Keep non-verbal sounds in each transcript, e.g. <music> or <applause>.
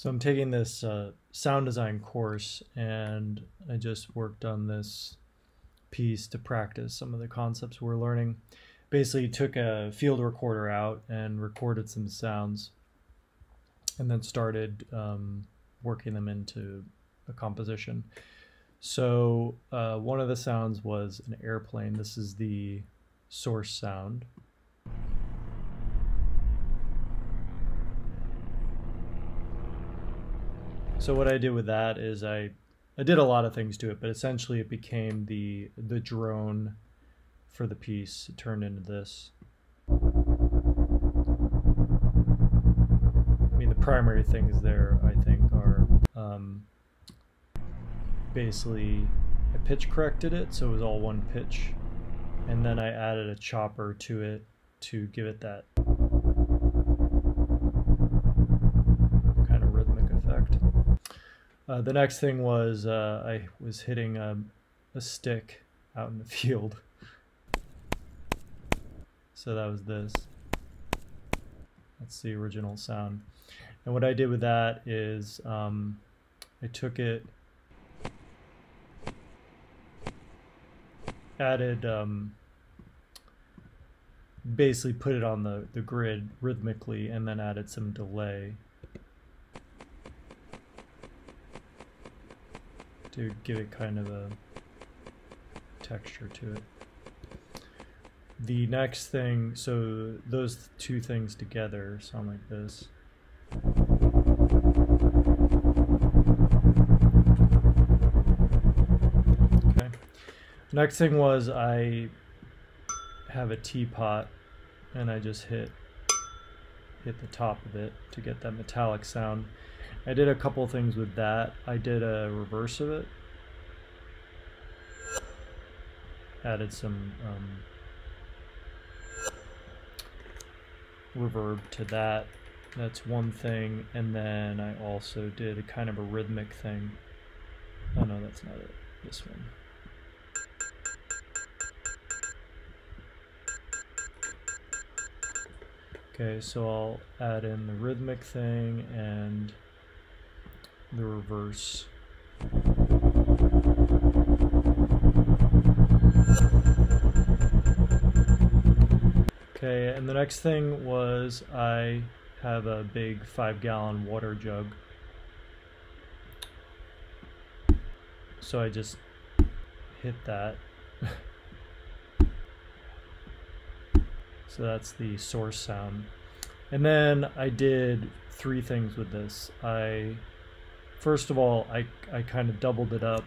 So I'm taking this uh, sound design course and I just worked on this piece to practice some of the concepts we're learning. Basically took a field recorder out and recorded some sounds and then started um, working them into a composition. So uh, one of the sounds was an airplane. This is the source sound. So what I did with that is I I did a lot of things to it, but essentially it became the the drone for the piece. It turned into this. I mean, the primary things there I think are um, basically I pitch corrected it so it was all one pitch, and then I added a chopper to it to give it that Uh, the next thing was uh, I was hitting a, a stick out in the <laughs> field. So that was this. That's the original sound. And what I did with that is um, I took it, added, um, basically put it on the, the grid rhythmically, and then added some delay. To give it kind of a texture to it. The next thing, so those two things together sound like this. Okay. Next thing was I have a teapot and I just hit hit the top of it to get that metallic sound. I did a couple things with that. I did a reverse of it. Added some um, reverb to that. That's one thing. And then I also did a kind of a rhythmic thing. Oh no, that's not it. This one. Okay, so I'll add in the rhythmic thing and the reverse. Okay, and the next thing was I have a big five gallon water jug. So I just hit that. <laughs> so that's the source sound. And then I did three things with this. I first of all, I I kind of doubled it up,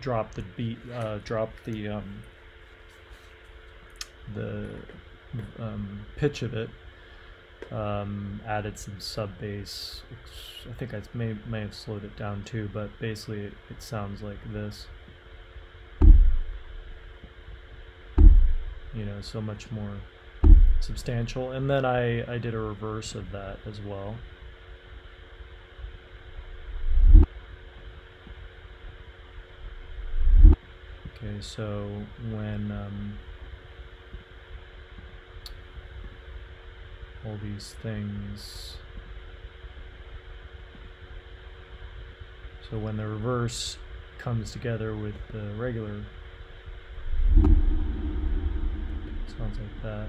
dropped the beat, uh, dropped the um, the um, pitch of it, um, added some sub bass. I think I may may have slowed it down too, but basically it, it sounds like this. You know, so much more substantial. And then I I did a reverse of that as well. Okay, so when um, all these things, so when the reverse comes together with the regular, sounds like that.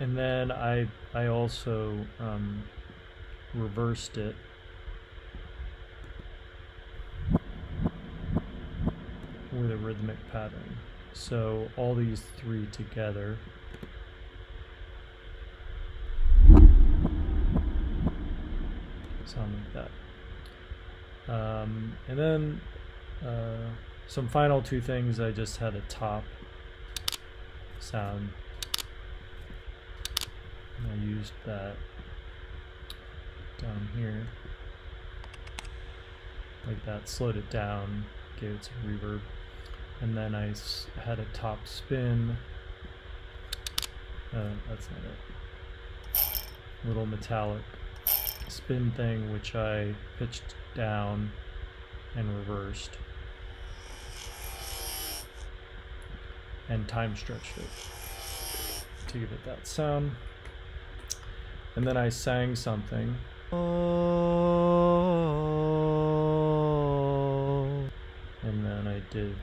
And then I I also um, reversed it. with a rhythmic pattern. So all these three together sound like that. Um, and then uh, some final two things, I just had a top sound used that down here like that, slowed it down, gave it some reverb, and then I had a top spin. Uh, that's not it. Little metallic spin thing, which I pitched down and reversed. and time stretched it to give it that sound. And then I sang something. And then I did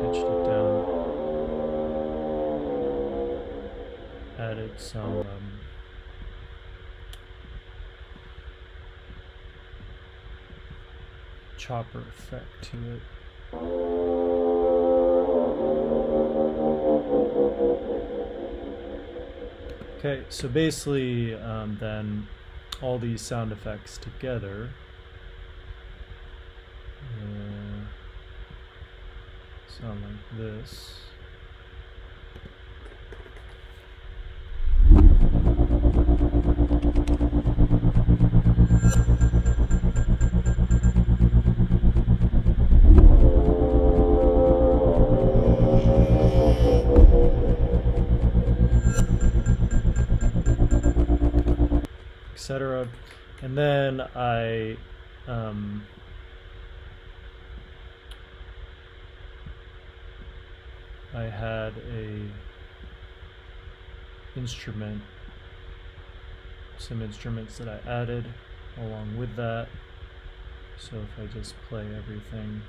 pitched it down. Added some um, chopper effect to it. Okay, so basically, um, then all these sound effects together. Uh, sound like this. Etc. And then I um, I had a instrument, some instruments that I added along with that. So if I just play everything.